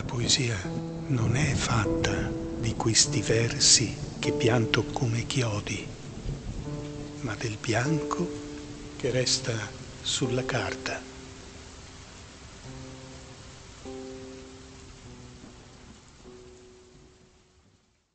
La poesia non è fatta di questi versi che pianto come chiodi, ma del bianco che resta sulla carta.